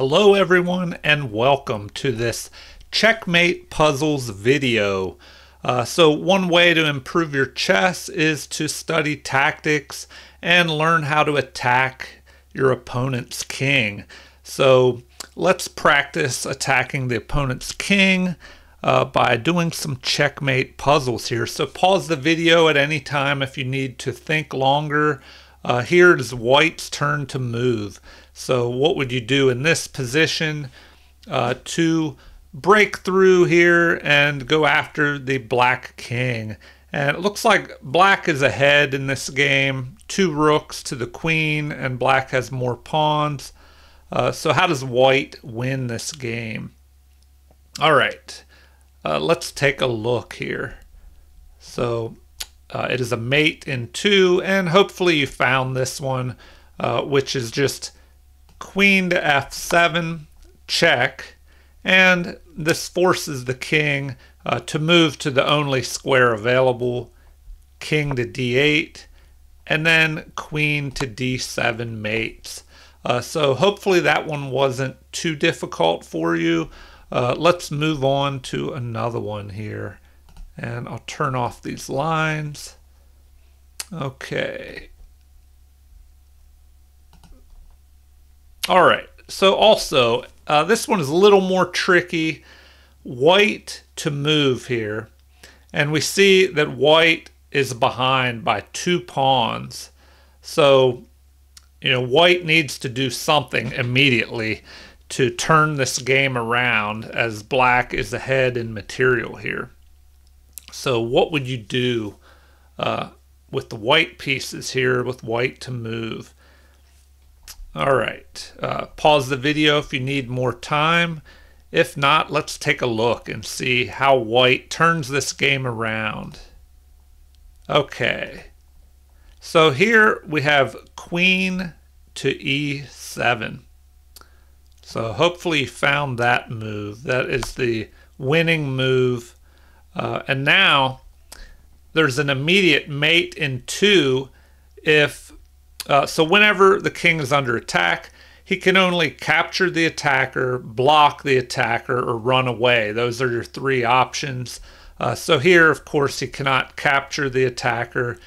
Hello everyone and welcome to this Checkmate Puzzles video. Uh, so one way to improve your chess is to study tactics and learn how to attack your opponent's king. So let's practice attacking the opponent's king uh, by doing some checkmate puzzles here. So pause the video at any time if you need to think longer. Uh, here it is white's turn to move. So what would you do in this position uh, to break through here and go after the black king? And it looks like black is ahead in this game. Two rooks to the queen and black has more pawns. Uh, so how does white win this game? All right, uh, let's take a look here. So uh, it is a mate in two, and hopefully you found this one, uh, which is just queen to f7, check, and this forces the king uh, to move to the only square available, king to d8, and then queen to d7 mates. Uh, so hopefully that one wasn't too difficult for you. Uh, let's move on to another one here. And I'll turn off these lines. Okay. All right. So also, uh, this one is a little more tricky. White to move here. And we see that white is behind by two pawns. So, you know, white needs to do something immediately to turn this game around as black is ahead in material here. So what would you do uh, with the white pieces here with white to move? All right, uh, pause the video if you need more time. If not, let's take a look and see how white turns this game around. Okay, so here we have queen to e7. So hopefully you found that move. That is the winning move. Uh, and now there's an immediate mate in two if uh, so whenever the king is under attack, he can only capture the attacker, block the attacker, or run away. Those are your three options. Uh, so here, of course, he cannot capture the attacker,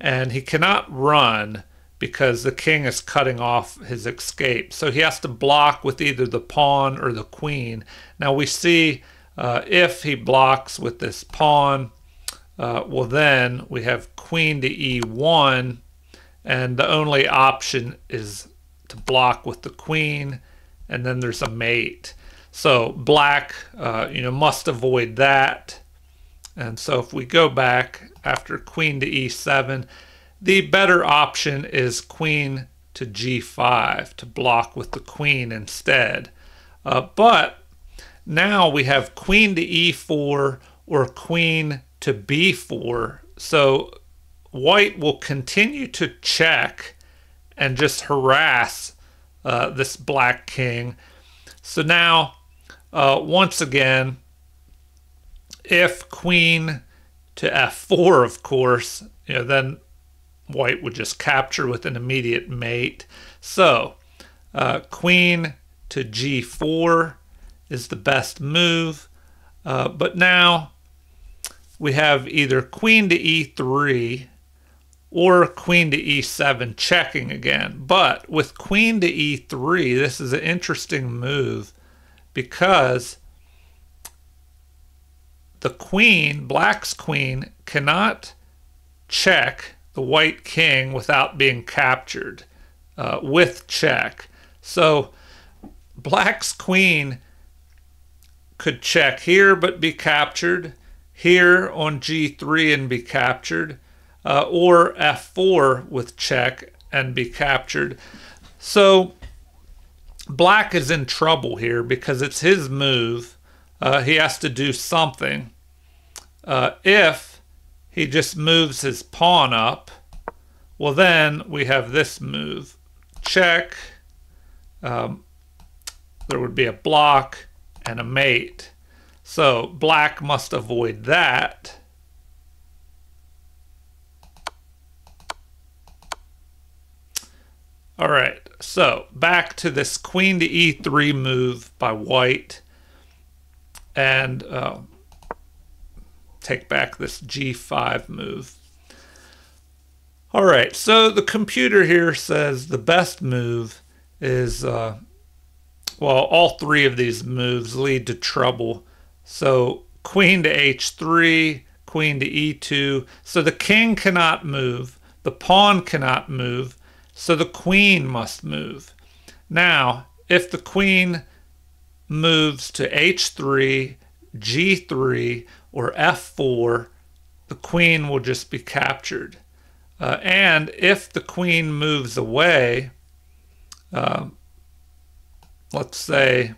and he cannot run because the king is cutting off his escape. So he has to block with either the pawn or the queen. Now we see uh, if he blocks with this pawn, uh, well then we have queen to e1 and the only option is to block with the queen and then there's a mate. So black uh, you know must avoid that. And so if we go back after queen to e7 the better option is queen to g5 to block with the queen instead. Uh, but now we have queen to e4 or queen to b4 so white will continue to check and just harass uh, this black king. So now, uh, once again, if queen to f4, of course, you know, then white would just capture with an immediate mate. So uh, queen to g4 is the best move. Uh, but now we have either queen to e3 or queen to e7 checking again. But with queen to e3, this is an interesting move because the queen, black's queen, cannot check the white king without being captured uh, with check. So black's queen could check here but be captured, here on g3 and be captured, uh, or f4 with check and be captured. So black is in trouble here because it's his move. Uh, he has to do something. Uh, if he just moves his pawn up, well then we have this move. Check. Um, there would be a block and a mate. So black must avoid that. All right, so back to this queen to e3 move by white. And uh, take back this g5 move. All right, so the computer here says the best move is, uh, well, all three of these moves lead to trouble. So queen to h3, queen to e2. So the king cannot move, the pawn cannot move, so the queen must move. Now, if the queen moves to h3, g3, or f4, the queen will just be captured. Uh, and if the queen moves away, uh, let's say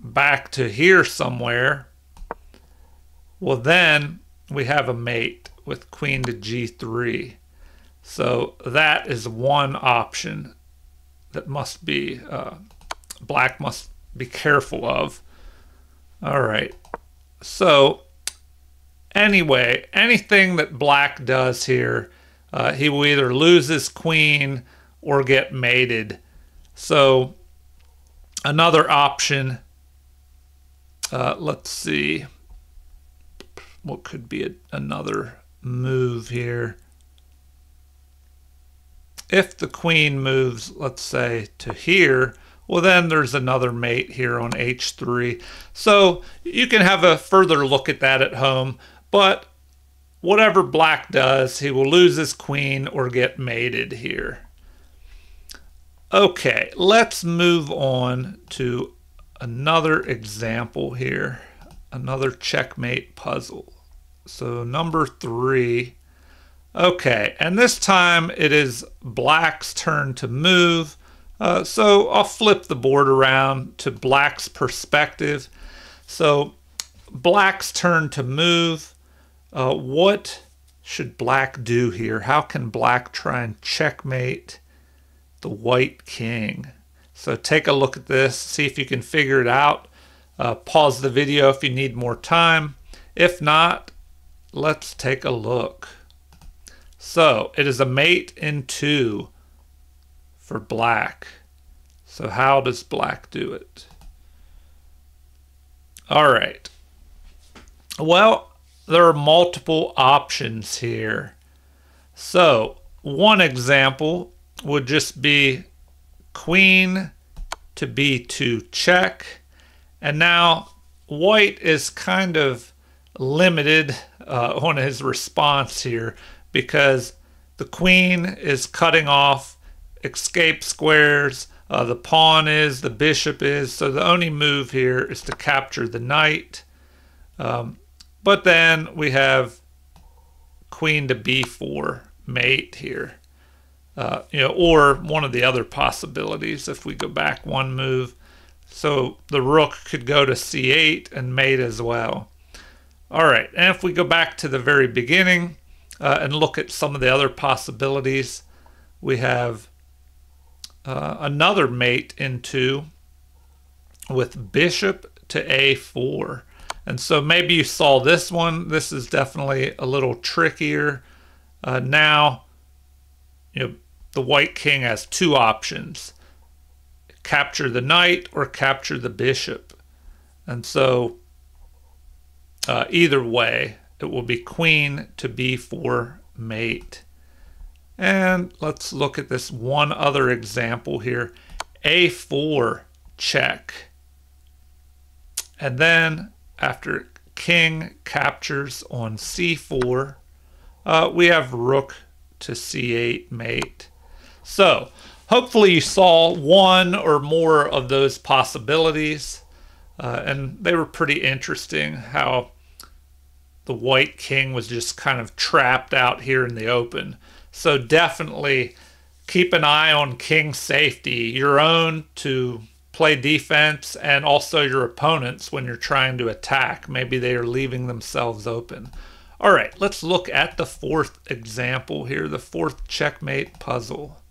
back to here somewhere, well then we have a mate with queen to g3. So that is one option that must be, uh, black must be careful of. All right. So anyway, anything that black does here, uh, he will either lose his queen or get mated. So another option, uh, let's see, what could be a, another move here if the queen moves, let's say, to here, well, then there's another mate here on h3. So you can have a further look at that at home, but whatever black does, he will lose his queen or get mated here. Okay, let's move on to another example here, another checkmate puzzle. So number three, Okay, and this time it is black's turn to move. Uh, so I'll flip the board around to black's perspective. So black's turn to move. Uh, what should black do here? How can black try and checkmate the white king? So take a look at this, see if you can figure it out. Uh, pause the video if you need more time. If not, let's take a look. So it is a mate in two for black. So how does black do it? All right. Well, there are multiple options here. So one example would just be queen to b2 check. And now white is kind of limited uh, on his response here because the queen is cutting off escape squares, uh, the pawn is, the bishop is, so the only move here is to capture the knight. Um, but then we have queen to b4 mate here. Uh, you know, or one of the other possibilities if we go back one move. So the rook could go to c8 and mate as well. All right, and if we go back to the very beginning, uh, and look at some of the other possibilities. We have uh, another mate in two with bishop to a4. And so maybe you saw this one. This is definitely a little trickier. Uh, now, you know, the white king has two options. Capture the knight or capture the bishop. And so uh, either way, it will be queen to b4 mate. And let's look at this one other example here. a4 check. And then after king captures on c4, uh, we have rook to c8 mate. So hopefully you saw one or more of those possibilities. Uh, and they were pretty interesting how the White King was just kind of trapped out here in the open. So definitely keep an eye on King safety, your own to play defense and also your opponents when you're trying to attack. Maybe they are leaving themselves open. All right, let's look at the fourth example here, the fourth checkmate puzzle.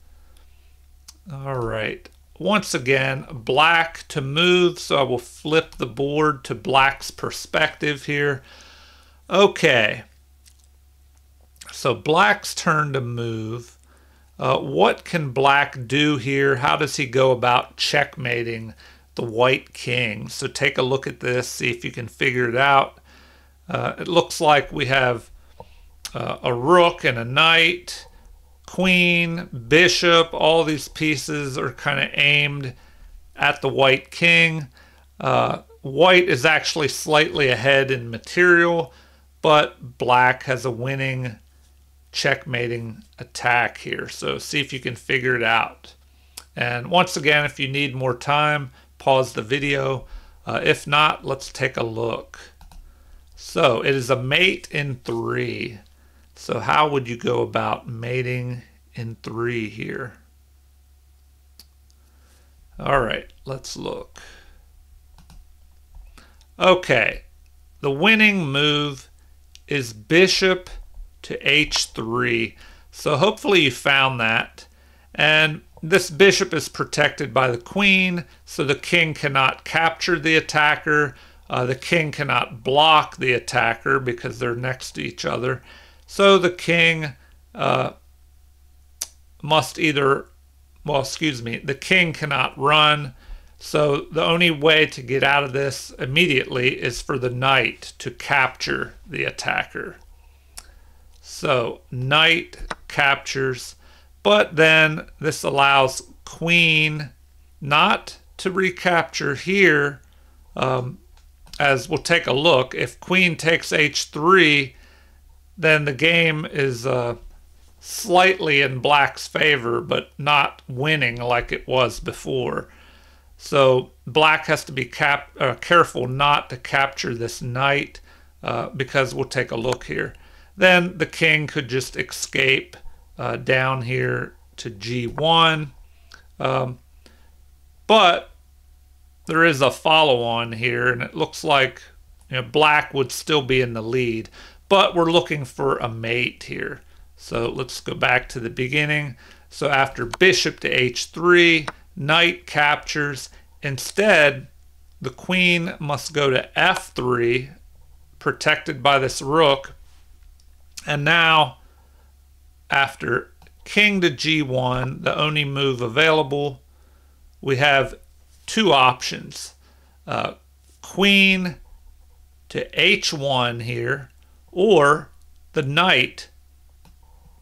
All right, once again, black to move, so I will flip the board to black's perspective here. Okay. So black's turn to move. Uh, what can black do here? How does he go about checkmating the white king? So take a look at this, see if you can figure it out. Uh, it looks like we have uh, a rook and a knight, queen, bishop, all these pieces are kind of aimed at the white king. Uh, white is actually slightly ahead in material, but black has a winning checkmating attack here. So see if you can figure it out. And once again, if you need more time, pause the video. Uh, if not, let's take a look. So it is a mate in three. So how would you go about mating in three here? All right, let's look. Okay, the winning move is bishop to h3. So hopefully you found that. And this bishop is protected by the queen, so the king cannot capture the attacker. Uh, the king cannot block the attacker because they're next to each other. So the king uh, must either, well, excuse me, the king cannot run. So the only way to get out of this immediately is for the knight to capture the attacker. So knight captures, but then this allows queen not to recapture here. Um, as we'll take a look, if queen takes h3, then the game is uh, slightly in black's favor, but not winning like it was before. So black has to be cap uh, careful not to capture this knight uh, because we'll take a look here. Then the king could just escape uh, down here to g1. Um, but there is a follow-on here, and it looks like you know, black would still be in the lead but we're looking for a mate here. So let's go back to the beginning. So after bishop to h3, knight captures. Instead, the queen must go to f3, protected by this rook. And now, after king to g1, the only move available, we have two options. Uh, queen to h1 here, or the knight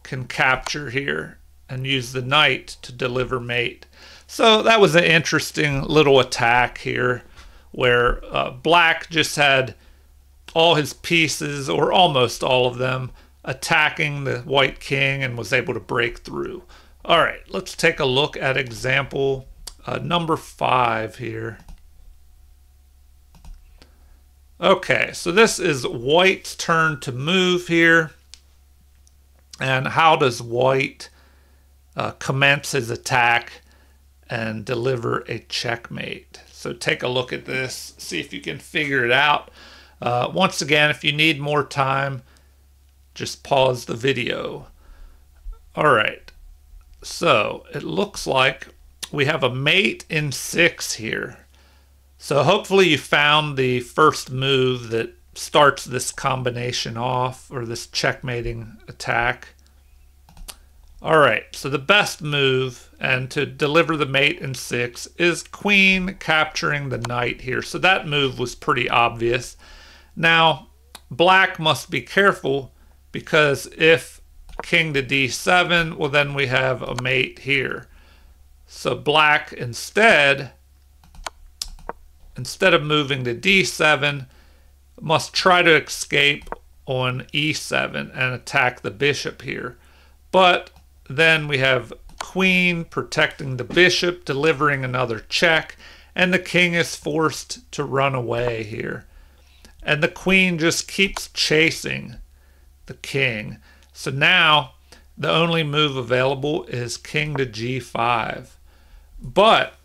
can capture here and use the knight to deliver mate. So that was an interesting little attack here where uh, black just had all his pieces, or almost all of them, attacking the white king and was able to break through. All right, let's take a look at example uh, number five here. Okay, so this is white's turn to move here. And how does white uh, commence his attack and deliver a checkmate? So take a look at this, see if you can figure it out. Uh, once again, if you need more time, just pause the video. All right, so it looks like we have a mate in six here. So hopefully you found the first move that starts this combination off or this checkmating attack. All right, so the best move and to deliver the mate in six is queen capturing the knight here. So that move was pretty obvious. Now, black must be careful because if king to d7, well then we have a mate here. So black instead instead of moving to d7, must try to escape on e7 and attack the bishop here. But then we have queen protecting the bishop, delivering another check, and the king is forced to run away here. And the queen just keeps chasing the king. So now the only move available is king to g5. But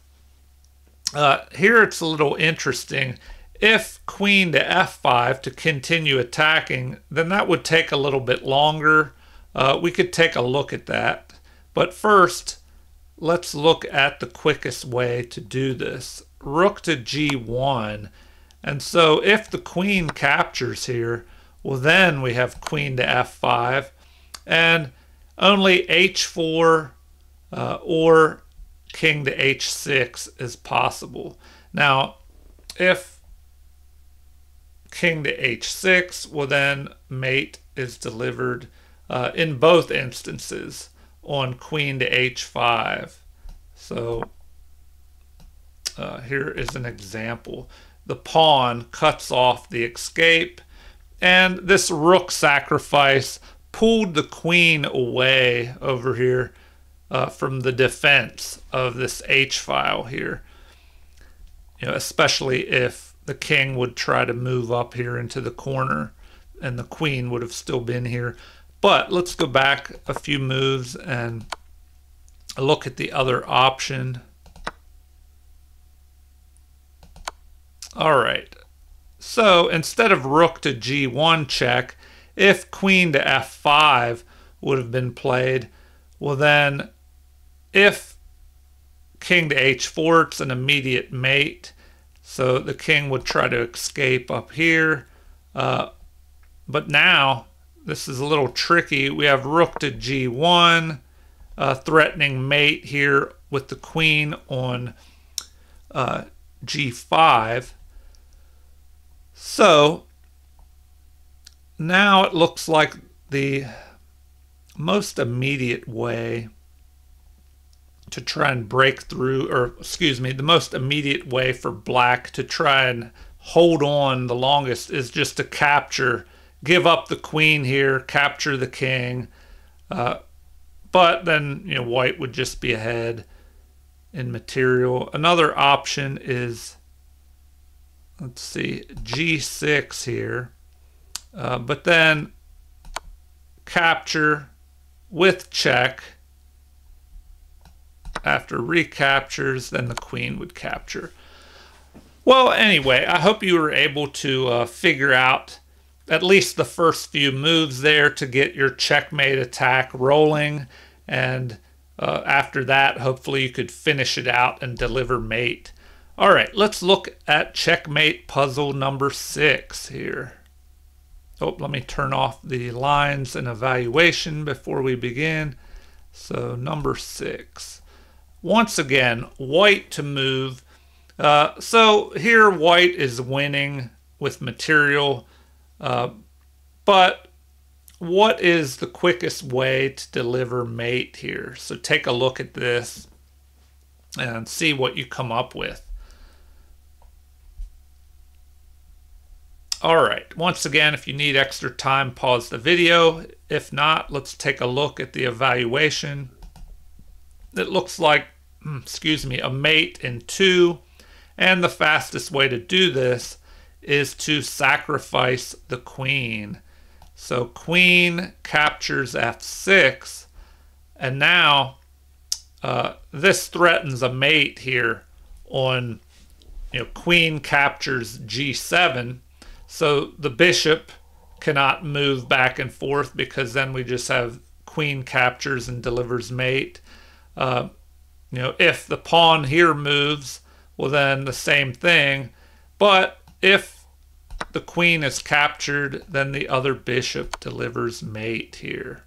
uh, here it's a little interesting. If queen to f5 to continue attacking, then that would take a little bit longer. Uh, we could take a look at that. But first, let's look at the quickest way to do this. Rook to g1. And so if the queen captures here, well then we have queen to f5. And only h4 uh, or king to h6 is possible. Now, if king to h6, well then mate is delivered uh, in both instances on queen to h5. So uh, here is an example. The pawn cuts off the escape, and this rook sacrifice pulled the queen away over here uh, from the defense of this H file here. You know, especially if the king would try to move up here into the corner and the queen would have still been here. But let's go back a few moves and look at the other option. All right. So instead of rook to g1 check, if queen to f5 would have been played, well then if king to h4, it's an immediate mate. So the king would try to escape up here. Uh, but now, this is a little tricky. We have rook to g1, uh, threatening mate here with the queen on uh, g5. So now it looks like the most immediate way to try and break through, or excuse me, the most immediate way for black to try and hold on the longest is just to capture, give up the queen here, capture the king. Uh, but then, you know, white would just be ahead in material. Another option is, let's see, g6 here. Uh, but then capture with check after recaptures, then the queen would capture. Well, anyway, I hope you were able to uh, figure out at least the first few moves there to get your checkmate attack rolling. And uh, after that, hopefully you could finish it out and deliver mate. All right, let's look at checkmate puzzle number six here. Oh, let me turn off the lines and evaluation before we begin. So number six once again, white to move. Uh, so here white is winning with material, uh, but what is the quickest way to deliver mate here? So take a look at this and see what you come up with. All right, once again, if you need extra time, pause the video. If not, let's take a look at the evaluation it looks like, hmm, excuse me, a mate in two. And the fastest way to do this is to sacrifice the queen. So queen captures f6. And now uh, this threatens a mate here on, you know, queen captures g7. So the bishop cannot move back and forth because then we just have queen captures and delivers mate. Uh, you know, if the pawn here moves, well, then the same thing. But if the queen is captured, then the other bishop delivers mate here.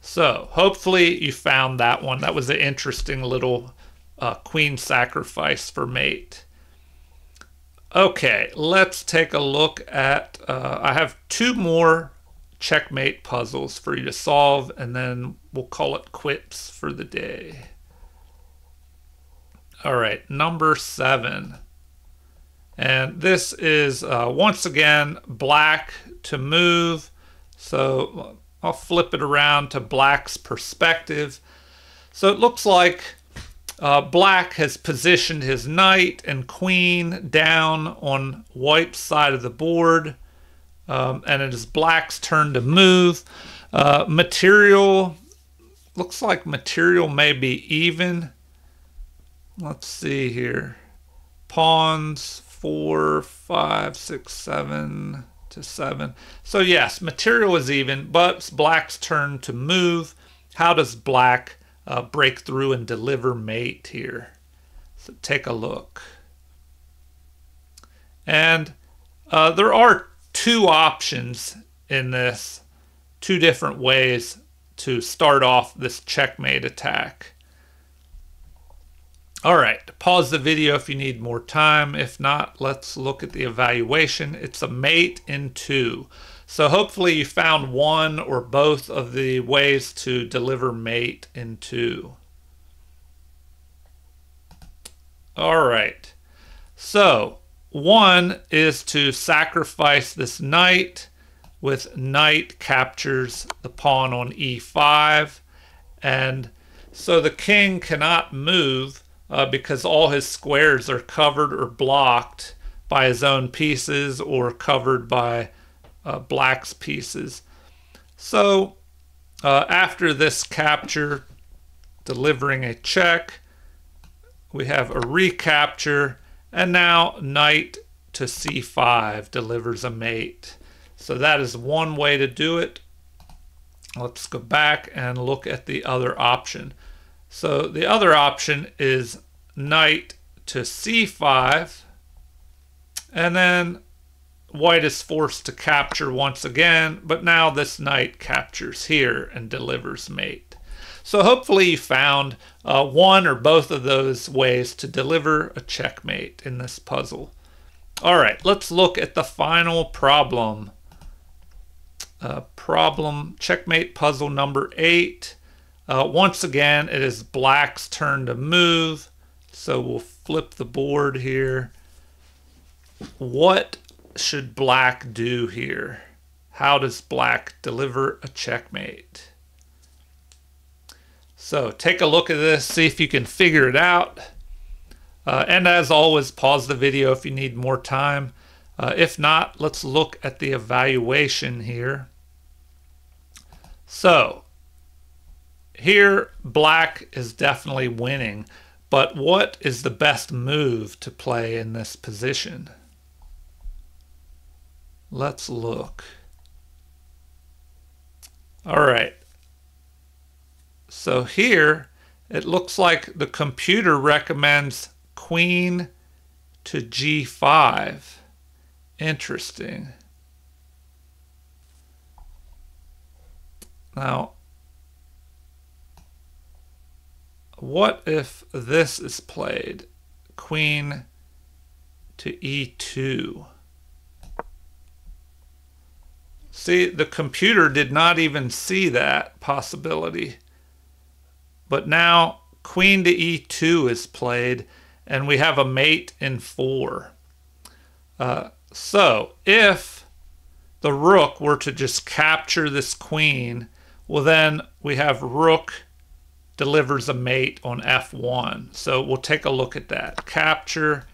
So hopefully you found that one. That was an interesting little uh, queen sacrifice for mate. Okay, let's take a look at, uh, I have two more checkmate puzzles for you to solve, and then we'll call it quits for the day. All right, number seven. And this is, uh, once again, black to move. So I'll flip it around to black's perspective. So it looks like uh, black has positioned his knight and queen down on white's side of the board. Um, and it is black's turn to move. Uh, material, looks like material may be even. Let's see here. Pawns, four, five, six, seven to seven. So yes, material is even, but black's turn to move. How does black uh, break through and deliver mate here? So take a look. And uh, there are two options in this, two different ways to start off this checkmate attack. All right, pause the video if you need more time. If not, let's look at the evaluation. It's a mate in two. So hopefully you found one or both of the ways to deliver mate in two. All right, so one is to sacrifice this knight with knight captures the pawn on e5 and so the king cannot move uh, because all his squares are covered or blocked by his own pieces or covered by uh, black's pieces. So uh, after this capture, delivering a check, we have a recapture, and now knight to c5 delivers a mate. So that is one way to do it. Let's go back and look at the other option. So the other option is knight to c5. And then white is forced to capture once again, but now this knight captures here and delivers mate. So hopefully you found uh, one or both of those ways to deliver a checkmate in this puzzle. All right, let's look at the final problem. Uh, problem checkmate puzzle number eight. Uh, once again, it is black's turn to move. So we'll flip the board here. What should black do here? How does black deliver a checkmate? So take a look at this, see if you can figure it out. Uh, and as always, pause the video if you need more time. Uh, if not, let's look at the evaluation here. So here, black is definitely winning, but what is the best move to play in this position? Let's look. All right. So here, it looks like the computer recommends queen to g5. Interesting. Now, what if this is played? Queen to e2. See, the computer did not even see that possibility. But now queen to e2 is played, and we have a mate in 4. Uh, so if the rook were to just capture this queen, well then we have rook delivers a mate on F1. So we'll take a look at that. Capture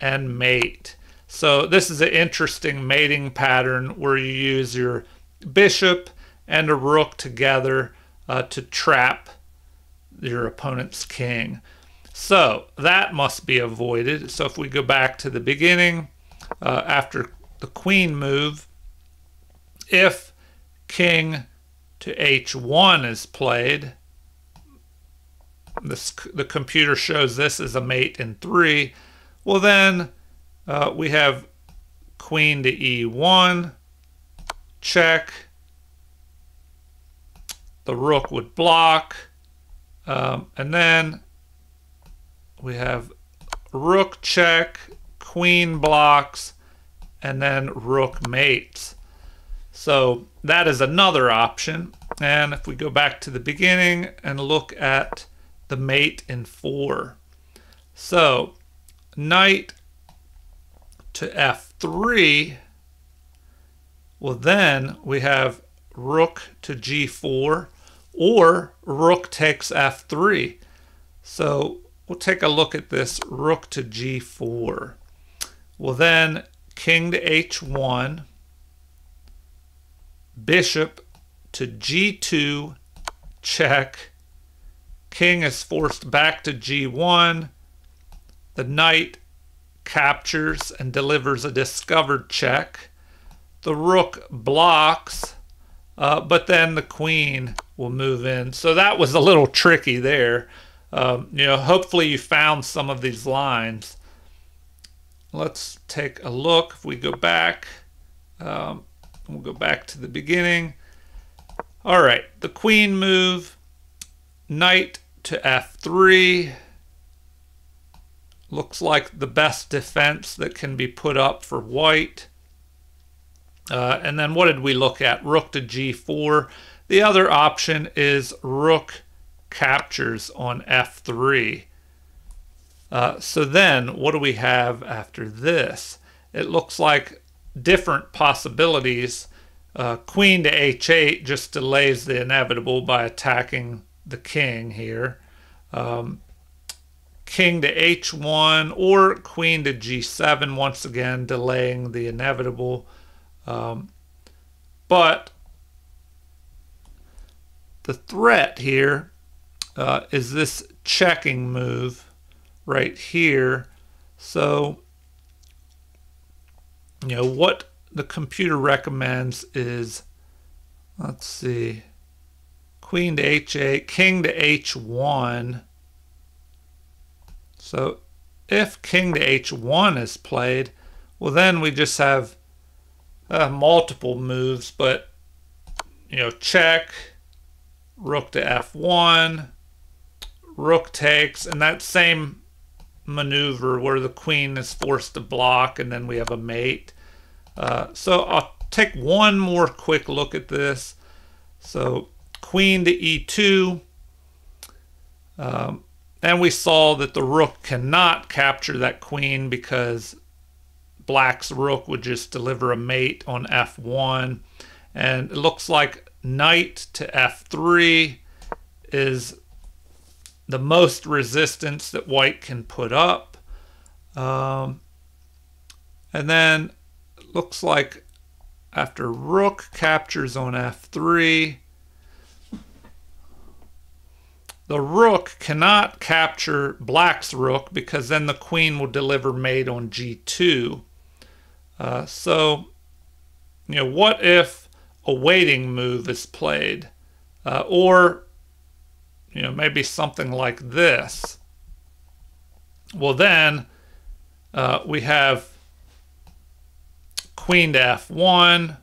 and mate. So this is an interesting mating pattern where you use your bishop and a rook together uh, to trap your opponent's king. So that must be avoided. So if we go back to the beginning, uh, after the queen move, if king to h1 is played, this, the computer shows this as a mate in 3, well then uh, we have queen to e1, check, the rook would block, um, and then we have rook check, queen blocks, and then rook mates. So that is another option. And if we go back to the beginning and look at the mate in four. So knight to f3, well then we have rook to g4 or rook takes f3. So we'll take a look at this rook to g4. Well then king to h1, bishop to g2, check, king is forced back to g1. The knight captures and delivers a discovered check. The rook blocks, uh, but then the queen will move in. So that was a little tricky there. Um, you know, hopefully you found some of these lines. Let's take a look. If we go back, um, we'll go back to the beginning. All right, the queen move, knight to f3. Looks like the best defense that can be put up for white. Uh, and then what did we look at? Rook to g4. The other option is rook captures on f3. Uh, so then what do we have after this? It looks like different possibilities. Uh, queen to h8 just delays the inevitable by attacking the king here. Um, king to h1 or queen to g7 once again delaying the inevitable. Um, but the threat here uh, is this checking move right here. So, you know, what the computer recommends is, let's see, queen to h8, king to h1. So if king to h1 is played, well then we just have uh, multiple moves, but you know, check, rook to f1, rook takes, and that same maneuver where the queen is forced to block and then we have a mate. Uh, so I'll take one more quick look at this. So queen to e2. Um, and we saw that the rook cannot capture that queen because black's rook would just deliver a mate on f1. And it looks like knight to f3 is the most resistance that white can put up. Um, and then looks like after rook captures on f3, the rook cannot capture black's rook because then the queen will deliver mate on g2. Uh, so, you know, what if a waiting move is played? Uh, or, you know, maybe something like this. Well, then uh, we have queen to f1.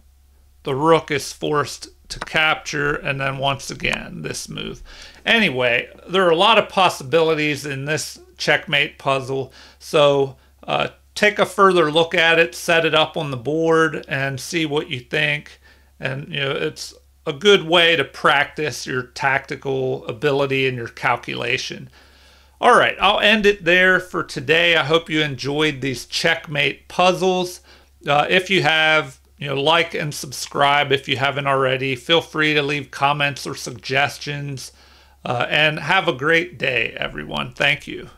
The rook is forced to capture, and then once again, this move. Anyway, there are a lot of possibilities in this checkmate puzzle. So uh, take a further look at it, set it up on the board, and see what you think. And you know, it's a good way to practice your tactical ability and your calculation. All right, I'll end it there for today. I hope you enjoyed these checkmate puzzles. Uh, if you have, you know, like and subscribe if you haven't already. Feel free to leave comments or suggestions. Uh, and have a great day, everyone. Thank you.